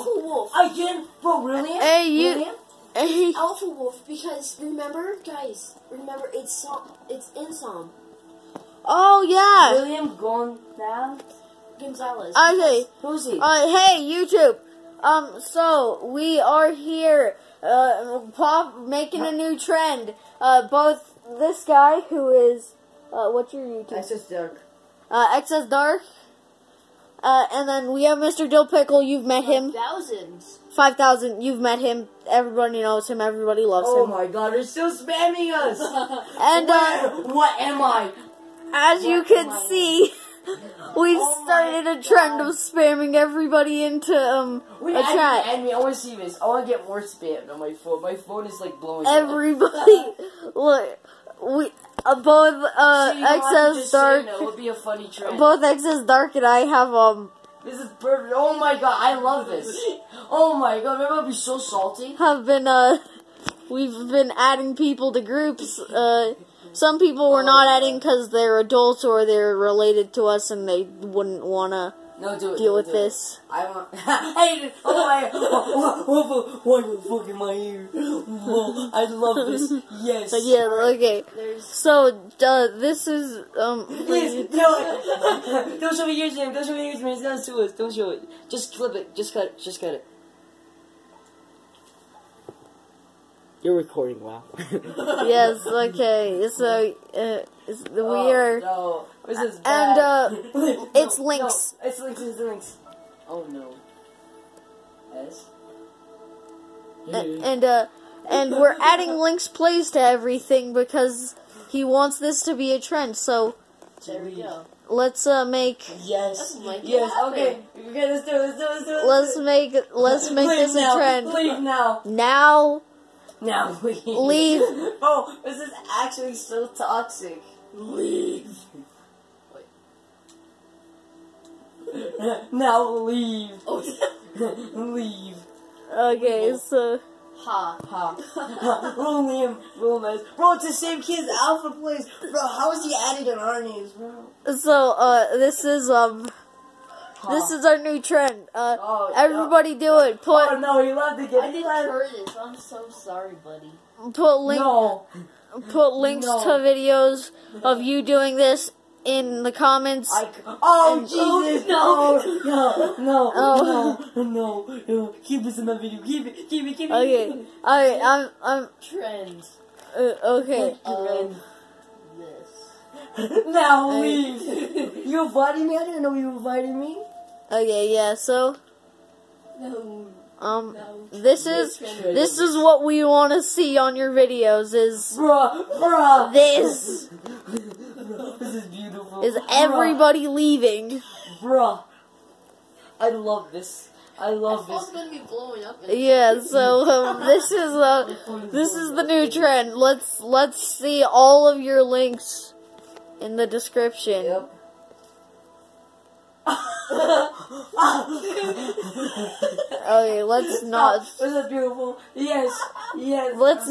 Alpha Wolf. Again, bro, really? Hey, you- William? Hey, Alpha Wolf, because remember, guys, remember it's Som, it's in Som oh yeah. William Gonzalez? Gonzalez. Okay. Who's he? Uh, hey YouTube. Um, so we are here, uh, pop making a new trend. Uh, both this guy who is, uh, what's your YouTube? Access Dark. Uh, Excess Dark. Uh, and then we have Mr. Dill Pickle. You've met him. Thousands. Five thousand. You've met him. Everybody knows him. Everybody loves Oh him. Oh my god, they're still spamming us! And uh, what am I? as you can see, we've Oh started a trend God. of spamming everybody into um Wait, a chat. And me. I want to see this. I want to get more spam on my phone. My phone is like blowing up. Everybody, look, we uh, both uh So you don't have to excess just say dark, It would be a funny trend. both excess dark and I have um This is perfect. Oh my god, I love this. Oh my god, remember I'd be so salty? have been uh we've been adding people to groups. Uh, some people we're not adding because they're adults or they're related to us and they wouldn't wanna No, do it. deal do it, with do it. this. I want. hey, oh my! The fuck in my ear? Whoa, I love this. Yes. But yeah, okay. There's So uh, this is um. you- no, don't show me your name. Don't show me your name. It's not to us. Don't show it. Just clip it. Just cut it. Just cut it. You're recording, wow. yes. Okay. So uh, it's, we Oh, are. No, this is And, uh, No, it's no, links. It's links. It's links. Oh no. S. A- and uh and we're adding links plays to everything because he wants this to be a trend so there we go. let's uh make Yes. Let's make yes. happen. Okay. Okay. Let's do it. Let's do it. Let's do it. let's make let's make Leave this a trend Leave now. now Now leave. Leave. oh, this is actually so toxic. Leave. now leave. Oh, leave. okay so ha. Ha. Bro, Liam, Wilmez. Bro, it's the same kid as Alpha plays. Bro, how is he added in our names, bro? so uh this is um Ha. this is our new trend uh Oh, everybody do it Put. Oh put no, he loved to get I didn't flat. hear this. I'm so sorry, buddy. put link No. put links No. to videos of you doing this in the comments I c- oh And- Jesus! Oh, no, no, no, Oh. no, no, no! Keep this in my video. Keep it, keep it, keep it. okay all right i'm i'm Trend uh, okay of this. now leave. you invited me? I didn't know you invited me. Okay yeah so No. um No. this is This is what we want to see on your videos is Bruh, bruh. this this is beautiful. is everybody leaving. Bruh. I love this. I love this. gonna be blowing up. Yeah, so um, this is uh this is the new trend. Let's let's see all of your links in the description. Yep. Okay, let's not This is beautiful. Yes, yes. let's